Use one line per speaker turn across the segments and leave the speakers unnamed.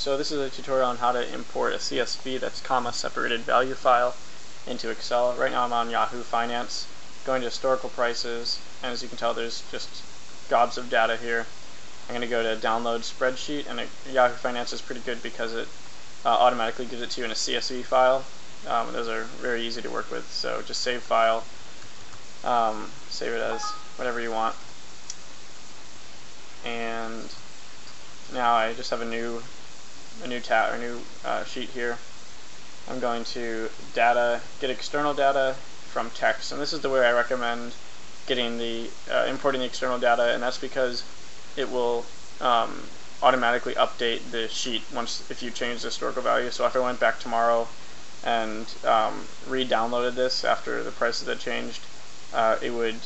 So this is a tutorial on how to import a CSV that's comma separated value file into Excel. Right now I'm on Yahoo Finance, going to historical prices, and as you can tell there's just gobs of data here. I'm going to go to download spreadsheet, and it, Yahoo Finance is pretty good because it uh, automatically gives it to you in a CSV file. Um, those are very easy to work with, so just save file, um, save it as whatever you want, and now I just have a new a new tab or new uh, sheet here. I'm going to data, get external data from text, and this is the way I recommend getting the uh, importing the external data, and that's because it will um, automatically update the sheet once if you change the historical value. So if I went back tomorrow and um, re-downloaded this after the prices had changed, uh, it would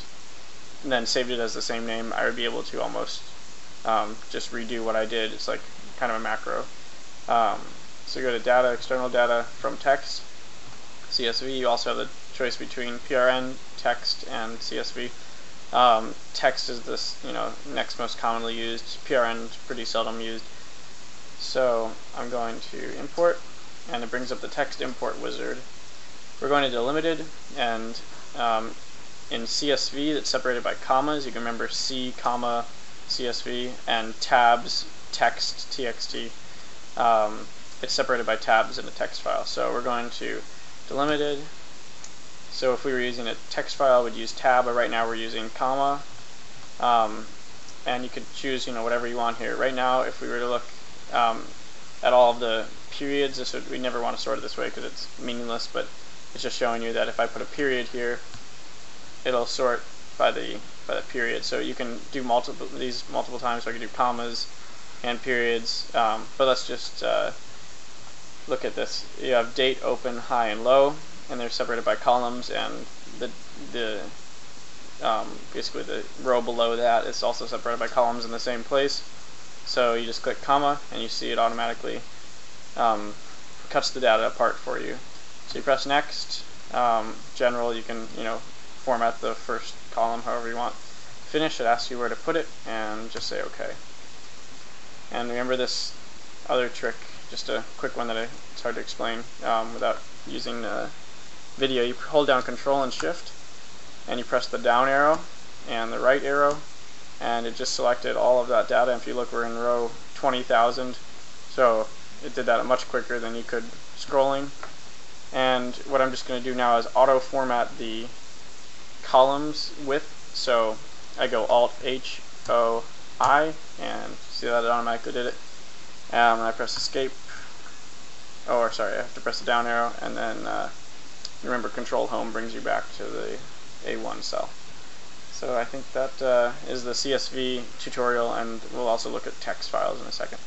then saved it as the same name. I would be able to almost um, just redo what I did. It's like kind of a macro. Um, so go to data, external data from text, CSV. You also have the choice between PRN, text, and CSV. Um, text is this, you know, next most commonly used. PRN is pretty seldom used. So I'm going to import, and it brings up the text import wizard. We're going to delimited, and um, in CSV that's separated by commas, you can remember C, comma, CSV, and tabs, text, txt um, it's separated by tabs in a text file. So we're going to delimited. So if we were using a text file, we'd use tab, but right now we're using comma. Um, and you could choose, you know, whatever you want here. Right now, if we were to look um, at all of the periods, this would, we never want to sort it this way because it's meaningless, but it's just showing you that if I put a period here, it'll sort by the by the period. So you can do multiple these multiple times. So I can do commas, and periods. Um, but let's just uh, look at this. You have date, open, high, and low, and they're separated by columns, and the the um, basically the row below that is also separated by columns in the same place. So you just click comma, and you see it automatically um, cuts the data apart for you. So you press next. Um, general, you can you know format the first column however you want. Finish, it asks you where to put it, and just say OK. And remember this other trick, just a quick one that I, it's hard to explain um, without using the video. You hold down Control and Shift, and you press the down arrow and the right arrow, and it just selected all of that data. If you look, we're in row 20,000, so it did that much quicker than you could scrolling. And what I'm just going to do now is auto format the columns with, so I go Alt H O I and see that it automatically did it. Um, and I press escape. Oh, or sorry, I have to press the down arrow and then uh, remember control home brings you back to the A1 cell. So I think that uh, is the CSV tutorial and we'll also look at text files in a second.